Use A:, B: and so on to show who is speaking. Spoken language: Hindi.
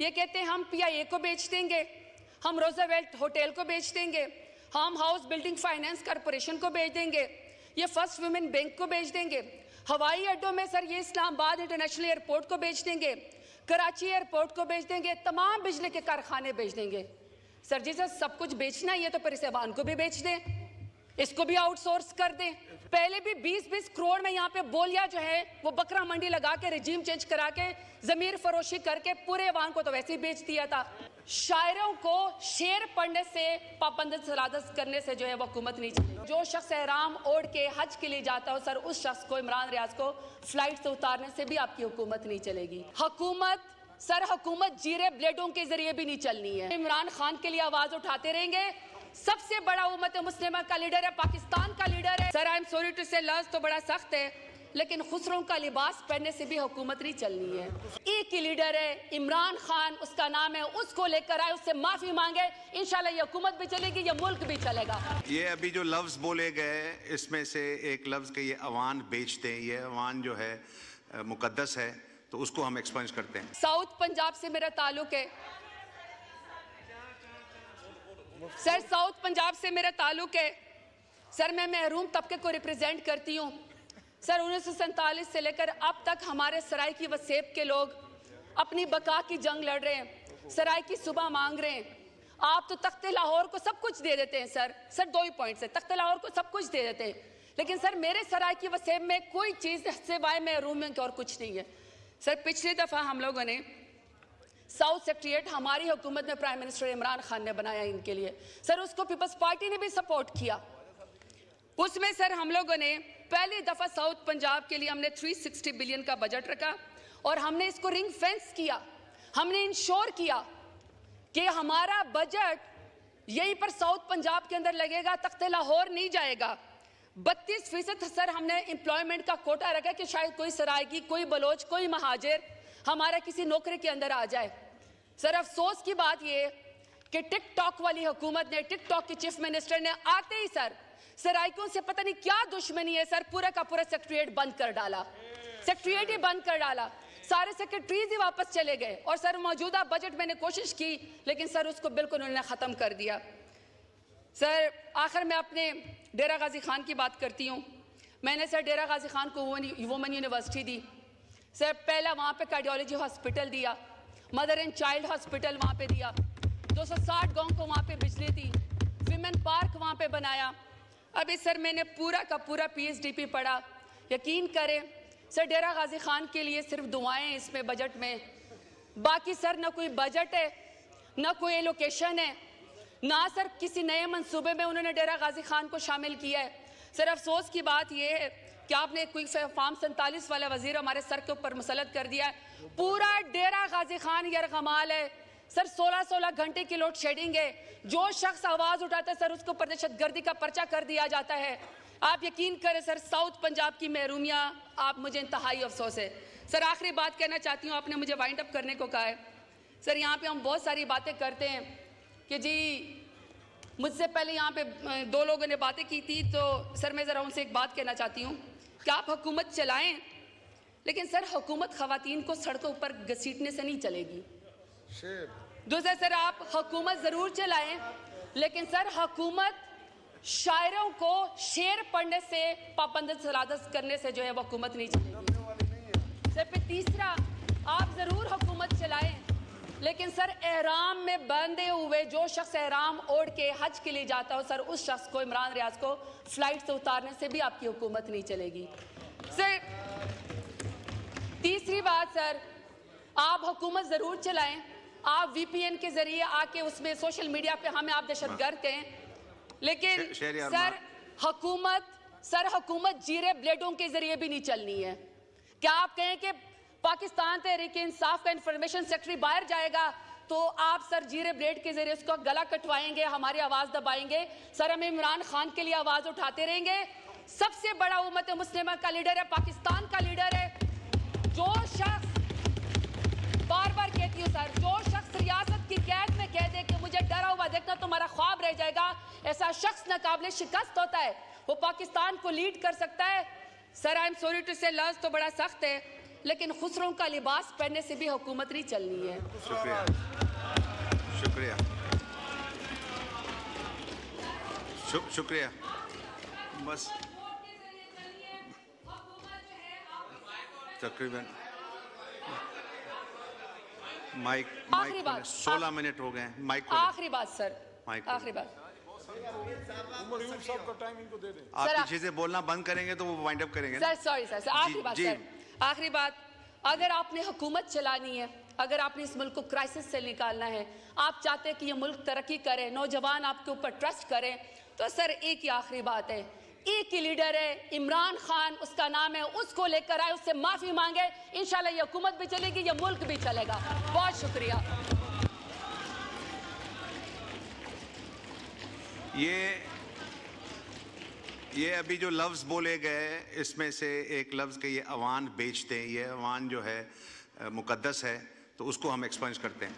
A: ये कहते हैं, हम पीआईए को बेच देंगे, हम रोजावेल्ट होटल को बेच देंगे, हम हाउस बिल्डिंग फाइनेंस कॉरपोरेशन को बेच देंगे, ये फ़र्स्ट वुमेन बैंक को बेच देंगे, हवाई अड्डों में सर ये इस्लामाबाद इंटरनेशनल एयरपोर्ट को बेच देंगे, कराची एयरपोर्ट को बेच देंगे, तमाम बिजली के कारखाने बेच देंगे। सर जी, सर, सब कुछ बेचना ही है तो इसे को भी बेच दें। इसको भी आउटसोर्स कर दें। पहले भी 20-20 करोड़ में यहाँ पे बोलिया जो है, वो बकरा मंडी लगा के रिजीम चेंज करा के जमीर फरोशी करके पूरे अवान को तो वैसे ही बेच दिया था। शायरों को शेर पढ़ने से पाबंद सलादत करने से जो है वो हुकूमत नहीं चली। जो शख्स एहराम ओढ़ के हज के लिए जाता हो, सर, उस शख्स को, इमरान रियाज को फ़्लाइट से उतारने से भी आपकी हुकूमत नहीं चलेगी। हुकूमत, सर, हुकूमत जीरे ब्लेडों के ज़रिए भी नहीं चलनी है। इमरान खान के लिए आवाज़ उठाते रहेंगे सबसे बड़ा उम्मत मुस्लिम का लीडर है पाकिस्तान का लीडर है। Sir I am sorry to say लफ्ज तो बड़ा सख्त है लेकिन खुसरों का लिबास पहनने से भी हुकूमत नहीं चलनी है। एक ही लीडर है इमरान खान उसका नाम है उसको लेकर आए उससे माफ़ी मांगे इंशाल्लाह ये हुकूमत भी चलेगी ये मुल्क भी चलेगा।
B: ये अभी जो लफ्ज बोले गए इसमें से एक लफ्ज के ये अवान बेचते हैं ये अवान जो है मुकद्दस है तो उसको हम एक्सपंज करते हैं।
A: साउथ पंजाब से मेरा ताल्लुक है सर साउथ पंजाब से मेरा ताल्लुक है। सर मैं महरूम तबके को रिप्रेजेंट करती हूँ। सर उन्नीस सौ सैंतालीस से लेकर अब तक हमारे सराय की वसेब के लोग अपनी बका की जंग लड़ रहे हैं। सराय की सुबह मांग रहे हैं। आप तो तख्त लाहौर को सब कुछ दे देते हैं सर सर दो ही पॉइंट है। तख्त लाहौर को सब कुछ दे देते हैं। लेकिन सर मेरे सराय की वसेब में कोई चीज़ से वाय महरूम में और कुछ नहीं है। सर पिछली दफ़ा हम लोगों ने साउथ सेक्रेटरीट हमारी हुकूमत में प्राइम मिनिस्टर इमरान खान ने बनाया इनके लिए। सर, उसको पीपल्स पार्टी ने भी सपोर्ट किया। उसमें सर, हम लोगों ने पहली दफ़ा साउथ पंजाब के लिए हमने 360 बिलियन का बजट रखा और हमने इसको रिंग फेंस किया। हमने इंश्योर किया कि हमारा बजट यहीं पर साउथ पंजाब के अंदर लगेगा, तख्त लाहौर नहीं जाएगा। बत्तीस फ़ीसद सर, हमने एम्प्लॉयमेंट का कोटा रखा कि शायद कोई सरायकी कोई बलोच, कोई महाजिर हमारा किसी नौकरी के अंदर आ जाए। सर, अफसोस की बात यह कि टिकटॉक वाली हुकूमत ने, टिकटॉक के चीफ मिनिस्टर ने आते ही, सर सराइकों से पता नहीं क्या दुश्मनी है, सर, पूरा का पूरा सेक्रेटरिएट बंद कर डाला। सेक्रेटरिएट ही बंद कर डाला। सारे सेक्रेटरीज ही वापस चले गए और, सर, मौजूदा बजट मैंने कोशिश की, लेकिन, सर, उसको बिल्कुल उन्होंने ख़त्म कर दिया। सर, आखिर मैं अपने डेरा गाजी खान की बात करती हूँ। मैंने, सर, डेरा गाजी खान को वुमन यूनिवर्सिटी दी। सर, पहला वहाँ पे कार्डियोलॉजी हॉस्पिटल दिया मदर एंड चाइल्ड हॉस्पिटल वहाँ पे दिया 260 गाँव को वहाँ पे बिजली दी विमेन पार्क वहाँ पे बनाया। अभी सर, मैंने पूरा का पूरा पीएचडीपी पढ़ा, यकीन करें, सर, डेरा गाजी खान के लिए सिर्फ़ दुआएँ इसमें बजट में। बाकी सर, ना कोई बजट है, ना कोई एलोकेशन है, ना सर, किसी नए मंसूबे में उन्होंने डेरा गाजी खान को शामिल किया है। सर, अफसोस की बात यह है कि आपने कोई फार्म सैंतालीस वाला वज़ीर हमारे सर के ऊपर मुसलत कर दिया है। पूरा डेरा गाजी खान यरगमाल है। सर 16-16 घंटे की लोड शेडिंग है। जो शख्स आवाज़ उठाता है, सर, उसको पर दहशत गर्दी का पर्चा कर दिया जाता है। आप यकीन करें, सर, साउथ पंजाब की महरूमिया, आप मुझे इंतहाई अफसोस है। सर, आखिरी बात कहना चाहती हूँ, आपने मुझे वाइंड अप करने को कहा है। सर, यहाँ पे हम बहुत सारी बातें करते हैं कि जी, मुझसे पहले यहाँ पे दो लोगों ने बातें की थी तो सर, मैं ज़रा उनसे एक बात कहना चाहती हूँ। कि आप हुकूमत चलाएँ? लेकिन सर हुकूमत खातन को सड़कों पर घसीटने से नहीं चलेगी। दूसरा सर आप हुकूमत ज़रूर चलाएँ लेकिन सर हुकूमत शायरों को शेर पढ़ने से पाबंद सलादस करने से जो है वो हुकूमत नहीं चलेगी। लेकिन सर एहराम में बंधे हुए जो शख्स एहराम ओढ़ के हज के लिए जाता हो सर उस शख्स को इमरान रियाज को फ़्लाइट से उतारने से भी आपकी हुकूमत नहीं चलेगी। सर तीसरी बात सर आप हुकूमत ज़रूर चलाएँ। आप वीपीएन के ज़रिए आके उसमें सोशल मीडिया पे हमें आप दहशत गर्द हैं। लेकिन सर हुकूमत सर हुकूमत जीरे ब्लेडों के ज़रिए भी नहीं चलनी है। क्या आप कहें कि पाकिस्तान तहरीक इंसाफ का इंफॉर्मेशन सेक्रेटरी बाहर जाएगा तो आप सर जीरे ब्लेड के ज़रिए उसको गला कटवाएँगे, हमारी आवाज़ दबाएँगे। सर, हम इमरान खान के लिए आवाज़ उठाते रहेंगे। सबसे बड़ा उम्मत मुस्लिम का लीडर है, पाकिस्तान का लीडर है। जो शख्स बार बार कहती हूँ सर, जो शख्स रियासत की कैद में कह दे कि मुझे डरा हुआ देखना तुम्हारा ख्वाब रह जाएगा। ऐसा शख्स नाकाबले शिकस्त होता है, वो पाकिस्तान को लीड कर सकता है। Sir I am sorry to say लफ्ज तो बड़ा सख्त है। लेकिन खुसरों का लिबास पहनने से भी हुकूमत नहीं चलनी है।
B: शुक्रिया। शुक्रिया। शु, शुक्रिया। बस। तकरीबन माइक
A: आखिरी
B: माइक
A: बात,
B: सोलह मिनट हो गए हैं। माइक
A: आखिरी बात सर।
B: माइक
A: आखिरी बात।
B: आप
A: सर,
B: पीछे से बोलना बंद करेंगे तो वो वाइंड अप करेंगे
A: सर सॉरी सर। सर आखिरी बात सर। आखिरी बात, अगर आपने हुकूमत चलानी है, अगर आपने इस मुल्क को क्राइसिस से निकालना है, आप चाहते हैं कि ये मुल्क तरक्की करे, नौजवान आपके ऊपर ट्रस्ट करें तो सर, एक ही आखिरी बात है, एक ही लीडर है, इमरान खान, उसका नाम है, उसको लेकर आए, उससे माफ़ी मांगे, इंशाल्लाह ये हुकूमत भी चलेगी, ये मुल्क भी चलेगा। बहुत शुक्रिया।
B: ये ये अभी जो लफ्ज़ बोले गए, इसमें से एक लफ्ज़ के ये अवान बेचते हैं। ये अवान जो है मुकदस है तो उसको हम एक्सपंज करते हैं।